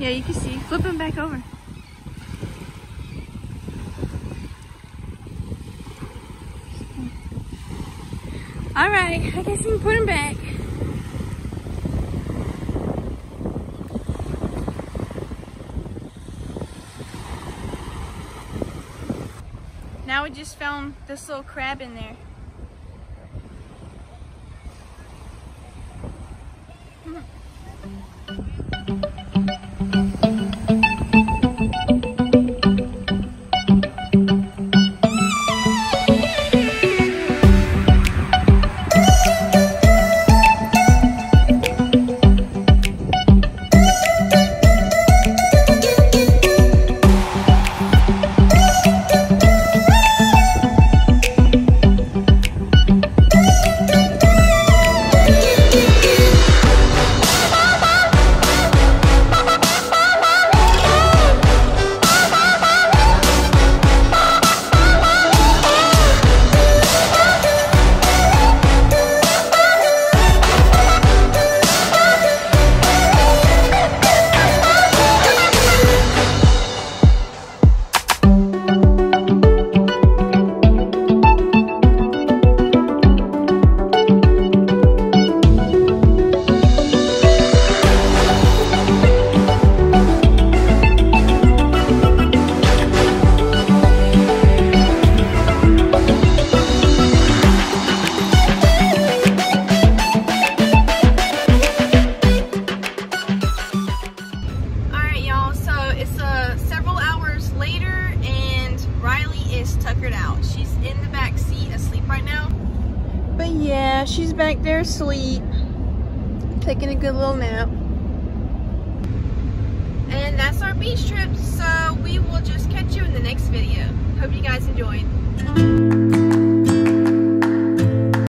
Yeah, you can see. Flip him back over. All right, I guess we can put him back. Now we just found this little crab in there. Tuckered out. She's in the back seat asleep right now. But yeah, she's back there asleep, taking a good little nap. And that's our beach trip, so we will just catch you in the next video. Hope you guys enjoyed.